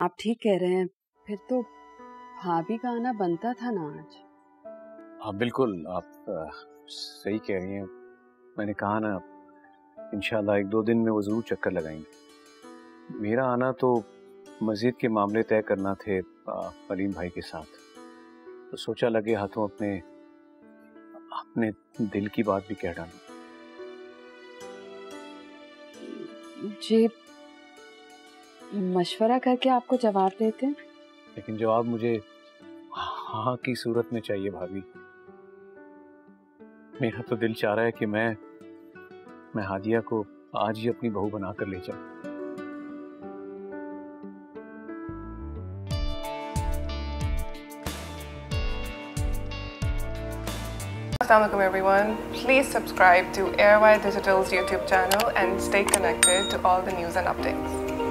आप ठीक कह रहे हैं। फिर तो भाभी का आना बनता था ना आज? हाँ बिल्कुल आप आ, सही कह रही हैं। मैंने कहा ना इंशाल्लाह एक दो दिन में वो ज़रूर चक्कर लगाएँगे। मेरा आना तो मस्जिद के मामले तय करना थे परीम भाई के साथ। तो सोचा लगे हाथों अपने अपने दिल की बात भी कह डालूं। जी मशवरा करके आपको जवाब देते हैं लेकिन जवाब मुझे हाँ की सूरत में चाहिए भाभी मेरा तो दिल चाह रहा है कि मैं मैं हादिया को आज ही अपनी बहू बनाकर ले जाऊँ Assalamualaikum everyone. Please subscribe to Airwire Digital's YouTube channel and stay connected to all the news and updates.